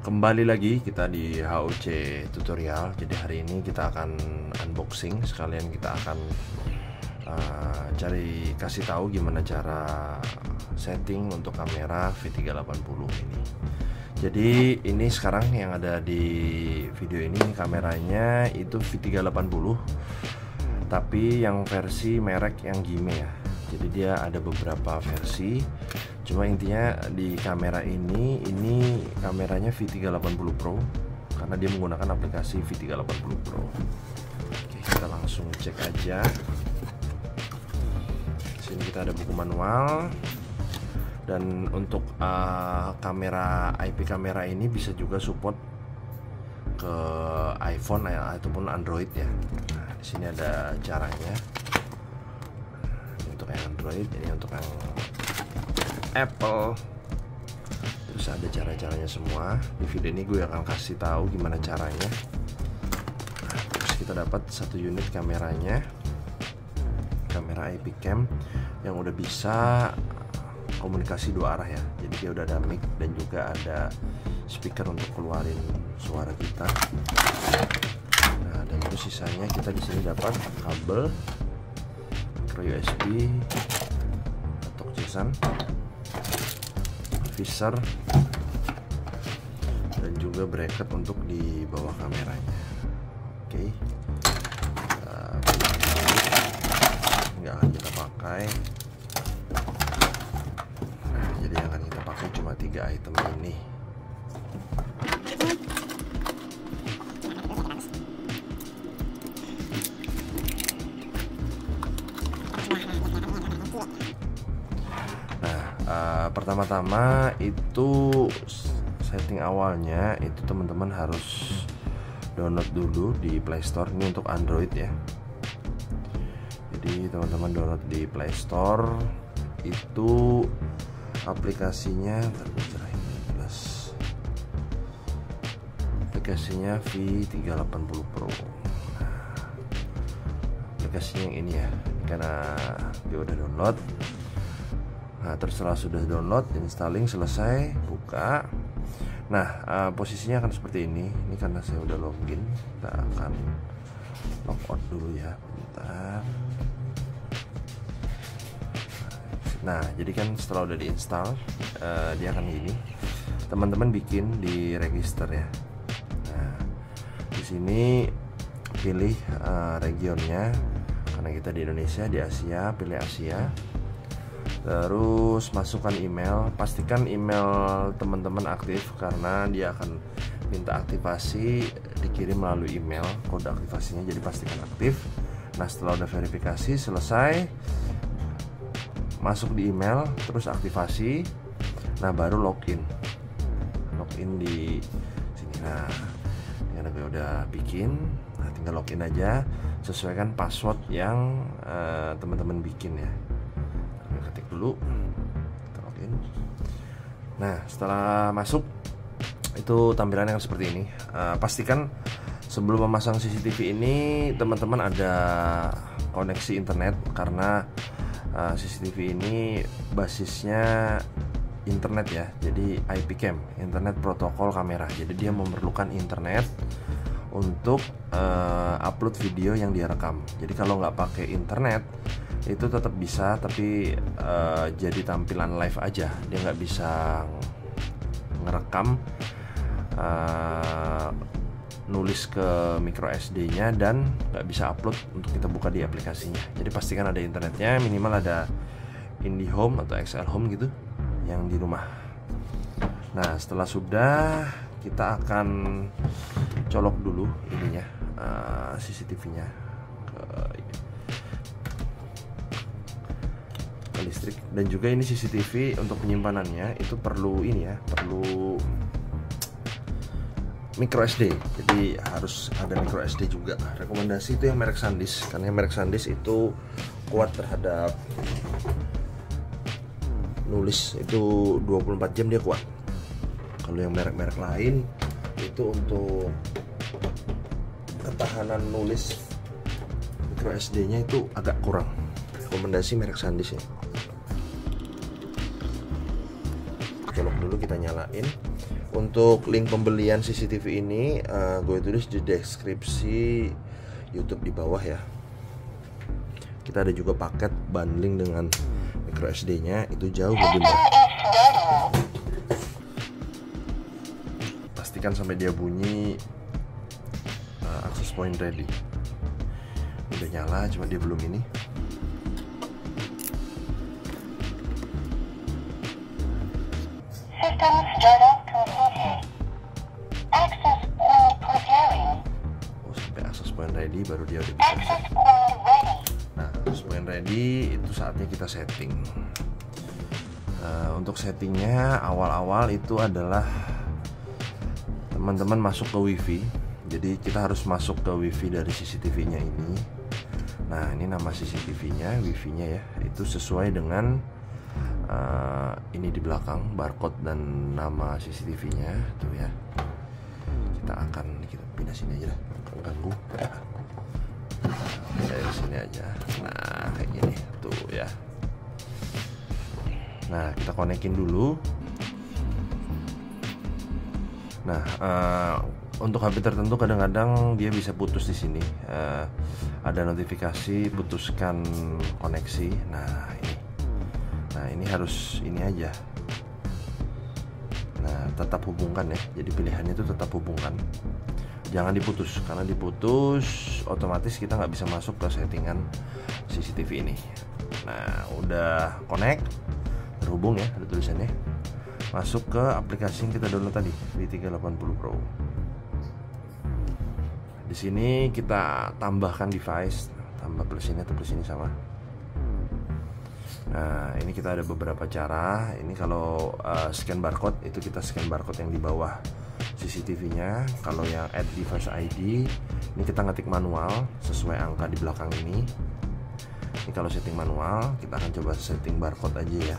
kembali lagi kita di HOC tutorial. Jadi hari ini kita akan unboxing. Sekalian kita akan uh, cari kasih tahu gimana cara setting untuk kamera V380 ini. Jadi ini sekarang yang ada di video ini kameranya itu V380 tapi yang versi merek yang Gime ya. Jadi dia ada beberapa versi cuma intinya di kamera ini ini kameranya V380 Pro karena dia menggunakan aplikasi V380 Pro. Oke kita langsung cek aja. Sini kita ada buku manual. Dan untuk uh, kamera IP kamera ini bisa juga support ke iPhone ya, ataupun Android ya. Nah, di sini ada caranya. Ini untuk yang Android ini untuk yang Apple. Terus ada cara-caranya semua. Di video ini gue akan kasih tahu gimana caranya. Nah, terus kita dapat satu unit kameranya. Kamera IP cam yang udah bisa komunikasi dua arah ya. Jadi dia udah ada mic dan juga ada speaker untuk keluarin suara kita. Nah dan terus sisanya kita di sini dapat kabel micro USB untuk jason visor dan juga bracket untuk di bawah kameranya. Oke. Nggak akan kita pakai. Nah, jadi yang akan kita pakai cuma tiga item ini pertama-tama itu setting awalnya itu teman-teman harus download dulu di Play Store ini untuk Android ya. Jadi teman-teman download di Play Store itu aplikasinya jelas. Aplikasinya V380 Pro. Nah, aplikasinya yang ini ya. Karena dia udah download Nah, terus setelah sudah download, installing selesai, buka. Nah, uh, posisinya akan seperti ini. Ini karena saya udah login, kita akan logout dulu ya, bentar. Nah, jadi kan setelah udah diinstal, uh, dia akan gini. Teman-teman bikin di register ya. Nah, di sini pilih uh, regionnya, karena kita di Indonesia, di Asia, pilih Asia terus masukkan email. Pastikan email teman-teman aktif karena dia akan minta aktivasi dikirim melalui email. Kode aktivasinya jadi pastikan aktif. Nah setelah udah verifikasi selesai. Masuk di email terus aktivasi. Nah baru login. Login di sini. Nah karena gue udah bikin. Nah tinggal login aja. Sesuaikan password yang uh, teman-teman bikin ya ketik dulu. Kita login. Nah setelah masuk itu tampilannya kan seperti ini. Uh, pastikan sebelum memasang CCTV ini teman-teman ada koneksi internet karena uh, CCTV ini basisnya internet ya. Jadi IP cam internet protokol kamera. Jadi dia memerlukan internet untuk uh, upload video yang dia rekam. Jadi kalau nggak pakai internet itu tetap bisa tapi uh, jadi tampilan live aja. Dia nggak bisa ngerekam uh, nulis ke micro SD nya dan nggak bisa upload untuk kita buka di aplikasinya. Jadi pastikan ada internetnya minimal ada IndiHome atau XL Home gitu yang di rumah. Nah setelah sudah kita akan colok dulu ininya uh, CCTV nya ke listrik. Dan juga ini CCTV untuk penyimpanannya itu perlu ini ya perlu micro SD jadi harus ada micro SD juga. Rekomendasi itu yang merek SanDisk karena yang merek SanDisk itu kuat terhadap nulis. Itu 24 jam dia kuat. Kalau yang merek-merek lain itu untuk ketahanan nulis micro SD nya itu agak kurang. Rekomendasi merek SanDisk ya dulu kita nyalain untuk link pembelian CCTV ini uh, gue tulis di deskripsi YouTube di bawah ya. Kita ada juga paket bundling dengan micro SD-nya itu jauh lebih murah. Pastikan sampai dia bunyi uh, access point ready. Udah nyala, cuma dia belum ini. Saatnya kita setting. Uh, untuk settingnya awal-awal itu adalah teman-teman masuk ke wifi. Jadi kita harus masuk ke wifi dari CCTV-nya ini. Nah, ini nama CCTV-nya, wifi-nya ya. Itu sesuai dengan uh, ini di belakang barcode dan nama CCTV-nya tuh ya. Kita akan kita pindah sini aja nggak ganggu. Dari sini aja. Nah, kayak gini tuh ya. Nah, kita konekin dulu. Nah, uh, untuk HP tertentu kadang-kadang dia bisa putus di sini. Uh, ada notifikasi putuskan koneksi. Nah, ini. Nah, ini harus ini aja. Nah, tetap hubungkan ya. Jadi pilihannya itu tetap hubungkan. Jangan diputus karena diputus otomatis kita nggak bisa masuk ke settingan CCTV ini. Nah, udah connect terhubung ya ada tulisannya. Masuk ke aplikasi yang kita download tadi V380 Pro. Di sini kita tambahkan device tambah plus ini atau plus ini sama. Nah ini kita ada beberapa cara. Ini kalau uh, scan barcode itu kita scan barcode yang di bawah CCTV nya kalau yang add device ID ini kita ngetik manual sesuai angka di belakang ini. Ini kalau setting manual kita akan coba setting barcode aja ya.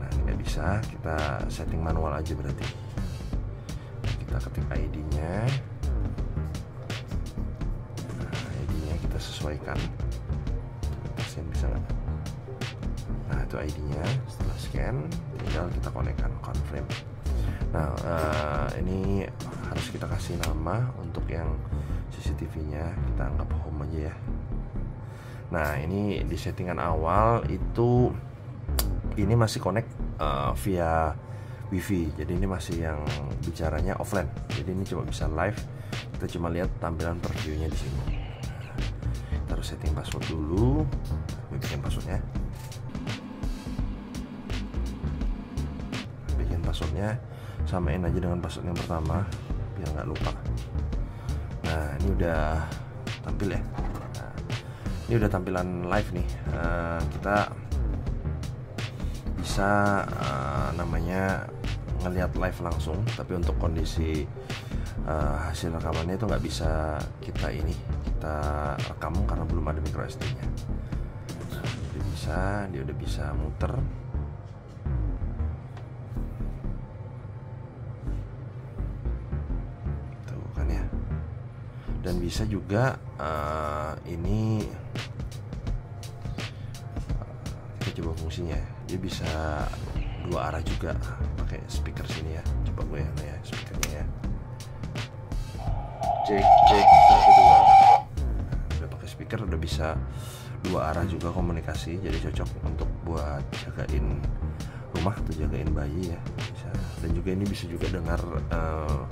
Nah ini nggak bisa. Kita setting manual aja berarti. Kita ketik ID nya nah, ID nya kita sesuaikan. Scan bisa nggak itu ID nya setelah scan tinggal kita konekkan confirm Nah, uh, ini harus kita kasih nama untuk yang CCTV-nya. Kita anggap home aja ya. Nah, ini di settingan awal itu ini masih connect uh, via WiFi. Jadi ini masih yang bicaranya offline. Jadi ini cuma bisa live. Kita cuma lihat tampilan previewnya di sini. Kita harus setting password dulu. Bikin passwordnya. Passwordnya samain aja dengan password yang pertama biar nggak lupa. Nah ini udah tampil ya. Nah, ini udah tampilan live nih. Uh, kita bisa uh, namanya ngelihat live langsung tapi untuk kondisi uh, hasil rekamannya itu nggak bisa kita ini kita rekam karena belum ada micro SD nya nah, dia bisa dia udah bisa muter dan bisa juga uh, ini kita coba fungsinya dia bisa dua arah juga pakai speaker sini ya. Coba gue yang ya speakernya ya. Cek cek satu dua. Udah pakai speaker udah bisa dua arah juga komunikasi. Jadi cocok untuk buat jagain rumah atau jagain bayi ya. Bisa. Dan juga ini bisa juga dengar uh,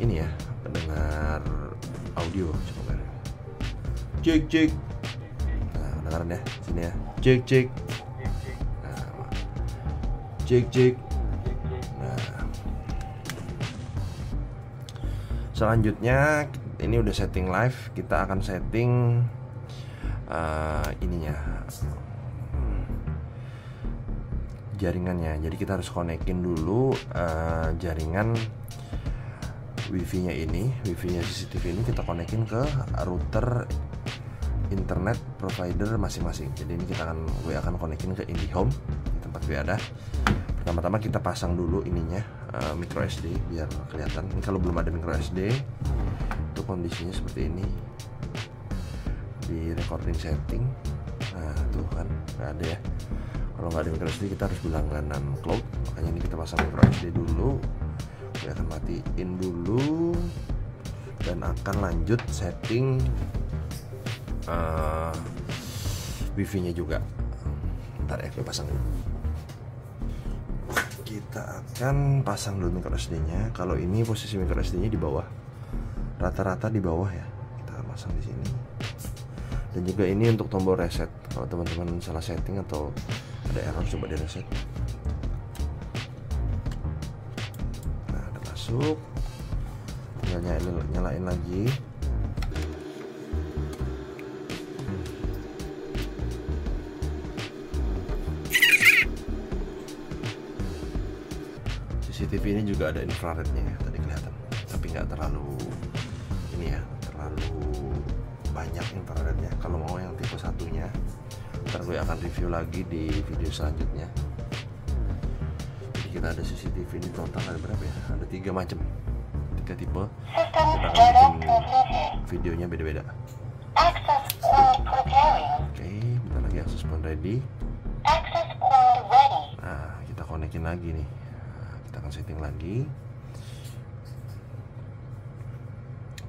ini ya pendengar audio coba cek cek. Nah dengaran ya sini ya. Cek cek. Nah, cek cek. nah. Selanjutnya ini udah setting live kita akan setting uh, ininya. Jaringannya jadi kita harus konekin dulu uh, jaringan wifi-nya ini, wifi-nya CCTV ini kita konekin ke router internet provider masing-masing. Jadi ini kita akan gue akan konekin ke IndiHome di tempat gue ada. Pertama-tama kita pasang dulu ininya uh, micro SD biar kelihatan. Ini kalau belum ada micro SD itu kondisinya seperti ini. Di recording setting nah tuh kan nggak ada ya kalau nggak ada micro SD kita harus berlangganan cloud makanya ini kita pasang micro SD dulu gue akan matiin dulu. Dan akan lanjut setting uh, wifi nya juga. Ntar ya gue pasang dulu. Kita akan pasang dulu micro SD nya kalau ini posisi micro SD nya di bawah. Rata-rata di bawah ya. Kita pasang di sini. Dan juga ini untuk tombol reset. Kalau teman-teman salah setting atau ada error coba di reset masuk. Tinggal nyalain, nyalain lagi. CCTV ini juga ada infrarednya ya tadi kelihatan. Tapi nggak terlalu ini ya terlalu banyak infrarednya. Kalau mau yang tipe satunya ntar gue akan review lagi di video selanjutnya kita ada CCTV ini total ada berapa ya ada tiga macam tiga tipe kita akan bikin videonya beda-beda oke bentar lagi akses point ready. Nah, kita konekin lagi nih. Nah, kita akan setting lagi.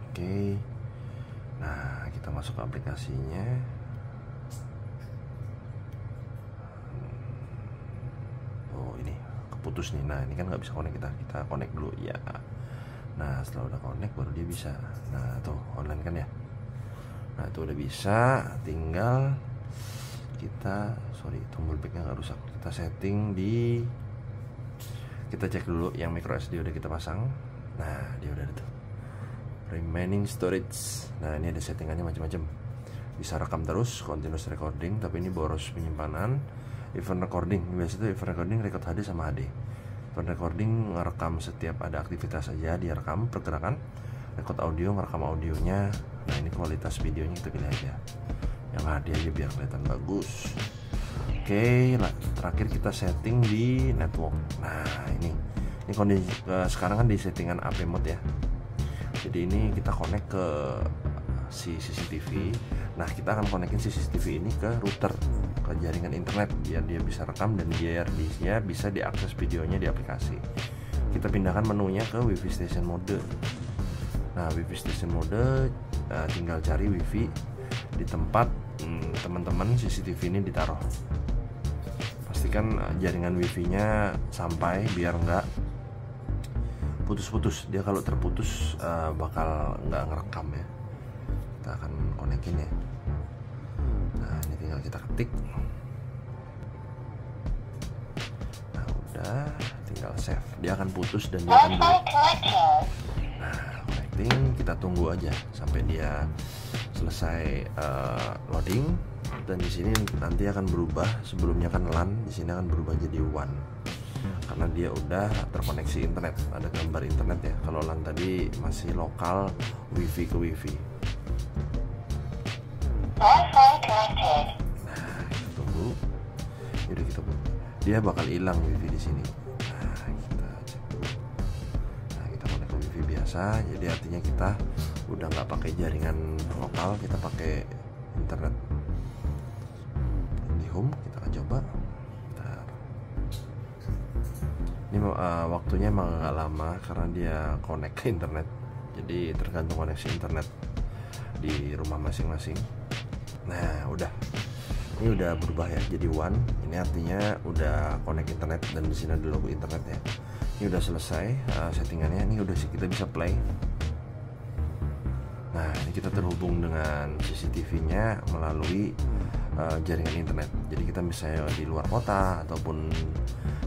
Oke. Nah, kita masuk ke aplikasinya. Ini keputus nih. Nah, ini kan nggak bisa connect kita. Kita connect dulu ya. Nah, setelah udah connect baru dia bisa. Nah, tuh online kan ya. Nah, itu udah bisa. Tinggal kita sorry tombol backnya nggak rusak kita setting di kita cek dulu yang micro SD udah kita pasang nah dia udah ada tuh remaining storage nah ini ada settingannya macam-macam bisa rekam terus continuous recording tapi ini boros penyimpanan event recording. Biasa itu event recording record HD sama HD event recording ngerekam setiap ada aktivitas saja dia rekam pergerakan record audio ngerekam audionya. Nah ini kualitas videonya kita pilih aja. Yang HD aja biar kelihatan bagus. Oke lah terakhir kita setting di network. Nah ini. Ini kondisi eh, sekarang kan di settingan AP mode ya. Jadi ini kita connect ke si CCTV nah kita akan konekin si CCTV ini ke router ke jaringan internet biar dia bisa rekam dan biar dia bisa diakses videonya di aplikasi. Kita pindahkan menunya ke wifi station mode. Nah wifi station mode eh, tinggal cari wifi di tempat hmm, teman-teman CCTV ini ditaruh. Pastikan eh, jaringan wifi nya sampai biar nggak putus-putus. Dia kalau terputus eh, bakal nggak ngerekam ya kita akan konekin ya. Nah ini tinggal kita ketik. Nah udah tinggal save. Dia akan putus dan dia akan. Nah, connecting kita tunggu aja sampai dia selesai eh, loading. Dan di sini nanti akan berubah. Sebelumnya kan LAN di sini akan berubah jadi WAN karena dia udah terkoneksi internet. Ada gambar internet ya. Kalau LAN tadi masih lokal wifi ke wifi Nah kita tunggu yaudah kita buka dia bakal hilang wifi di sini. Nah kita cek dulu nah kita connect ke wifi biasa. Jadi artinya kita udah nggak pakai jaringan lokal kita pakai internet di home. Kita akan coba. Bentar. ini uh, waktunya emang nggak lama karena dia connect ke internet. Jadi tergantung koneksi internet di rumah masing-masing. Nah udah. Ini udah berubah ya jadi one. Ini artinya udah connect internet dan di sini ada logo internet ya. Ini udah selesai uh, settingannya. Ini udah sih kita bisa play. Nah ini kita terhubung dengan CCTV nya melalui uh, jaringan internet. Jadi kita misalnya di luar kota ataupun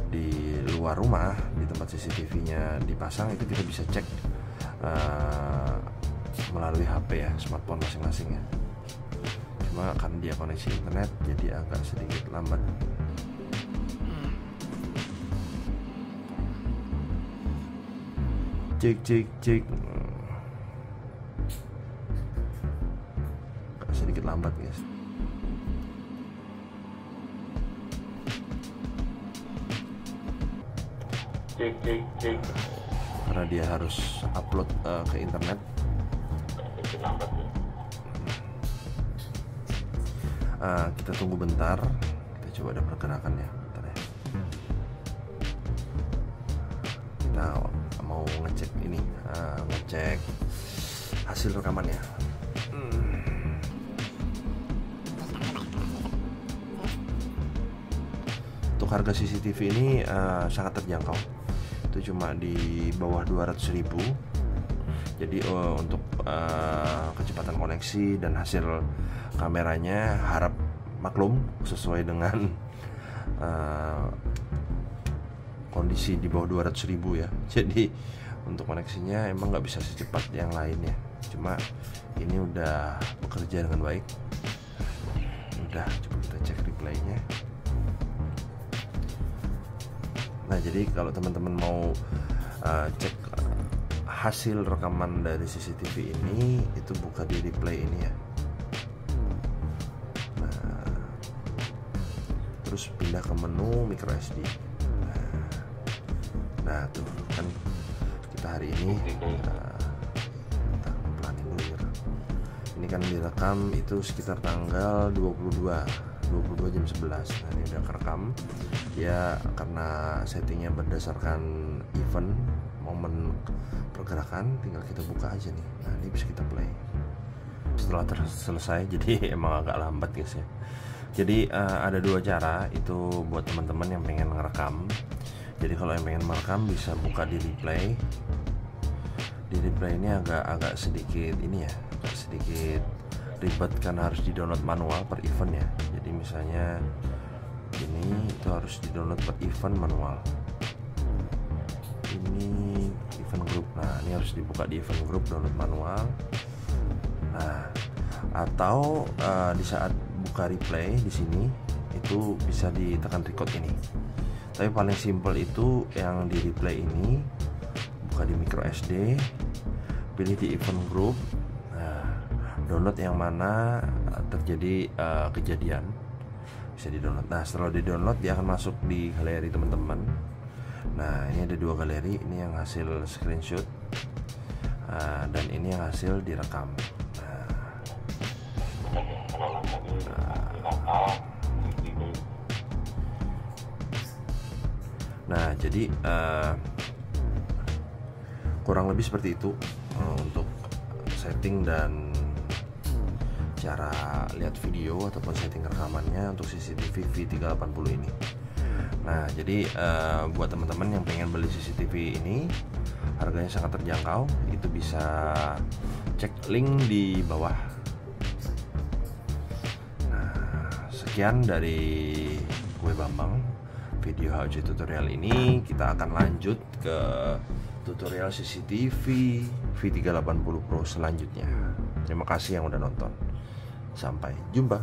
di luar rumah di tempat CCTV nya dipasang itu kita bisa cek uh, melalui HP ya smartphone masing-masing ya. Cuma karena dia koneksi internet jadi agak sedikit lambat. Cek cek cek agak sedikit lambat guys. Cek cek cek karena dia harus upload eh, ke internet ya. Uh, kita tunggu bentar. Kita coba ada pergerakannya bentar ya. Kita mau ngecek ini uh, ngecek hasil rekamannya. Untuk harga CCTV ini uh, sangat terjangkau. Itu cuma di bawah 200.000 ribu. Jadi uh, untuk uh, kecepatan koneksi dan hasil kameranya harap maklum sesuai dengan uh, kondisi di bawah 200 ribu ya. Jadi untuk koneksinya emang nggak bisa secepat yang lainnya cuma ini udah bekerja dengan baik. Udah coba kita cek replaynya. Nah jadi kalau teman-teman mau uh, cek hasil rekaman dari CCTV ini itu buka di replay ini ya. Nah, terus pindah ke menu micro SD nah, nah tuh kan kita hari ini uh, kita pelanin dulu ya. Ini kan direkam itu sekitar tanggal 22 22 jam 11 nah ini udah kerekam. Ya karena settingnya berdasarkan event momen pergerakan tinggal kita buka aja nih. Nah ini bisa kita play. Setelah selesai jadi emang agak lambat guys ya. Jadi uh, ada dua cara itu buat teman-teman yang pengen ngerekam. Jadi kalau yang pengen merekam bisa buka di replay. Di replay ini agak agak sedikit ini ya agak sedikit ribet karena harus di download manual per event ya. Jadi misalnya ini itu harus di download per event manual ini event group. Nah ini harus dibuka di event group download manual. Nah atau uh, di saat buka replay di sini itu bisa ditekan record ini. Tapi paling simple itu yang di replay ini buka di micro SD pilih di event group. Download yang mana terjadi uh, kejadian bisa di download nah setelah di download dia akan masuk di galeri teman-teman nah ini ada dua galeri. Ini yang hasil screenshot uh, dan ini yang hasil direkam. Nah, nah, jadi uh, kurang lebih seperti itu uh, untuk setting dan cara lihat video ataupun setting rekamannya untuk CCTV V380 ini. Nah, jadi uh, buat teman-teman yang pengen beli CCTV ini harganya sangat terjangkau, itu bisa cek link di bawah. Nah, sekian dari gue Bambang video how to tutorial ini kita akan lanjut ke tutorial CCTV V380 Pro selanjutnya. Terima kasih yang udah nonton. Sampai jumpa.